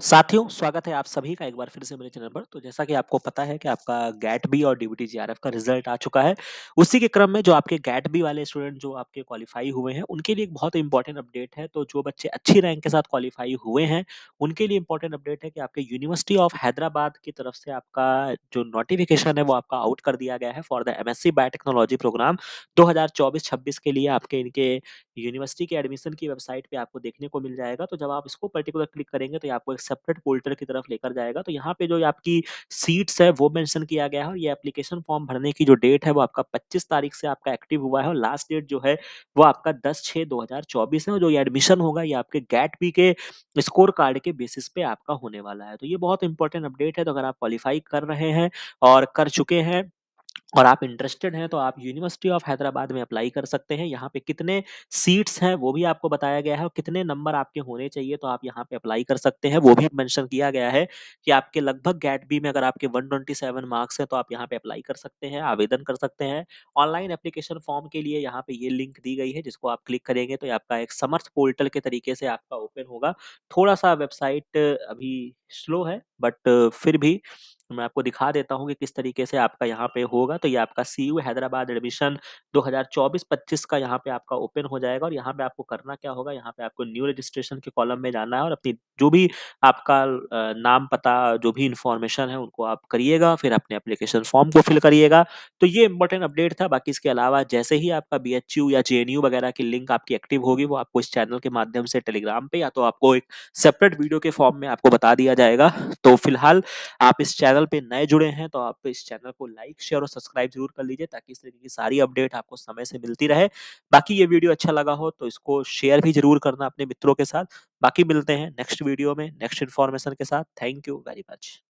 साथियों, स्वागत है आप सभी का एक बार फिर से मेरे चैनल पर। तो जैसा कि आपको पता है कि आपका गैट बी और डीबीटी जेआरएफ का रिज़ल्ट आ चुका है। उसी के क्रम में जो आपके गैट बी वाले स्टूडेंट जो आपके क्वालिफाई हुए हैं, उनके लिए एक बहुत इंपॉर्टेंट अपडेट है। तो जो बच्चे अच्छी रैंक के साथ क्वालिफाई हुए हैं, उनके लिए इम्पोर्टेंट अपडेट है कि आपके यूनिवर्सिटी ऑफ़ हैदराबाद की तरफ़ से आपका जो नोटिफ़िकेशन है, वो आपका आउट कर दिया गया है for the MSc biotechnology program 2024-26 के लिए आपके इनके यूनिवर्सिटी के एडमिशन की वेबसाइट पर आपको देखने को मिल जाएगा। तो जब आप इसको पर्टिकुलर क्लिक करेंगे, तो आपको सेपरेट पोर्टल की तरफ़ लेकर जाएगा। तो यहाँ पे जो आपकी सीट्स है, वो मेंशन किया गया है और ये एप्लीकेशन फॉर्म भरने की जो डेट है, वो आपका 25 तारीख से आपका एक्टिव हुआ है और लास्ट डेट जो है, वो आपका 10/6/2024 है और जो ये एडमिशन होगा, ये आपके गैट बी के स्कोर कार्ड के बेसिस पे आपका होने वाला है। तो ये बहुत इंपॉर्टेंट अपडेट है तो अगर आप क्वालिफाई कर रहे हैं और कर चुके हैं और आप इंटरेस्टेड हैं तो आप यूनिवर्सिटी ऑफ़ हैदराबाद में अप्लाई कर सकते हैं। यहाँ पे कितने सीट्स हैं वो भी आपको बताया गया है और कितने नंबर आपके होने चाहिए तो आप यहाँ पे अप्लाई कर सकते हैं। वो भी मेंशन किया गया है कि आपके लगभग गैट बी में अगर आपके 127 मार्क्स हैं तो आप यहाँ पे अप्लाई कर सकते हैं, आवेदन कर सकते हैं। ऑनलाइन एप्लीकेशन फॉर्म के लिए यहाँ पे ये लिंक दी गई है जिसको आप क्लिक करेंगे तो आपका एक समर्थ पोर्टल के तरीके से आपका ओपन होगा। थोड़ा-सा वेबसाइट अभी स्लो है बट फिर भी मैं आपको दिखा देता हूँ कि किस तरीके से आपका यहाँ पे होगा। तो ये आपका सी यू हैदराबाद एडमिशन 2024-25 का यहाँ पे आपका ओपन हो जाएगा और यहाँ पे आपको करना क्या होगा, यहाँ पे आपको न्यू रजिस्ट्रेशन के कॉलम में जाना है और अपनी जो भी आपका नाम, पता, जो भी इन्फॉर्मेशन है उनको आप करिएगा, फिर अपने अप्लीकेशन फॉर्म को फिल करिएगा। तो ये इम्पोर्टेंट अपडेट था। बाकी इसके अलावा जैसे ही आपका बीएचयू या जेएनयू वगैरह की लिंक आपकी एक्टिव होगी, वो आपको इस चैनल के माध्यम से टेलीग्राम पे या तो आपको एक सेपरेट वीडियो के फॉर्म में आपको बता दिया जाएगा। तो फ़िलहाल आप इस चैनल पे नए जुड़े हैं तो आप इस चैनल को लाइक, शेयर और सब्सक्राइब ज़रूर कर लीजिए ताकि इस तरीके की सारी अपडेट आपको समय से मिलती रहे। बाकी ये वीडियो अच्छा लगा हो तो इसको शेयर भी ज़रूर करना अपने मित्रों के साथ। बाकी मिलते हैं नेक्स्ट वीडियो में नेक्स्ट इन्फॉर्मेशन के साथ। Thank you very much.